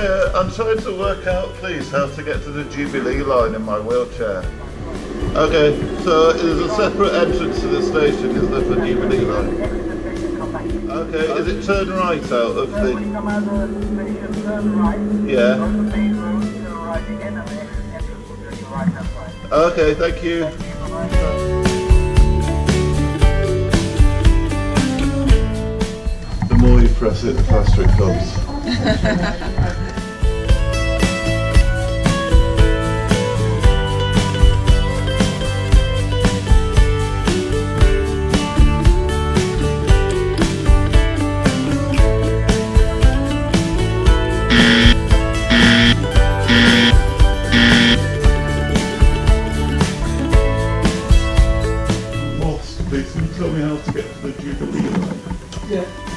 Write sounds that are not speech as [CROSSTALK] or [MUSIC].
Uh, I'm trying to work out, please, how to get to the Jubilee line in my wheelchair. Okay, so there's a separate entrance to the station, is there, for Jubilee line? Okay, is it turn right out of the... Yeah. Okay, thank you. The more you press it, the faster it comes. [LAUGHS] please can you tell me how to get to the Jubilee line? Yeah.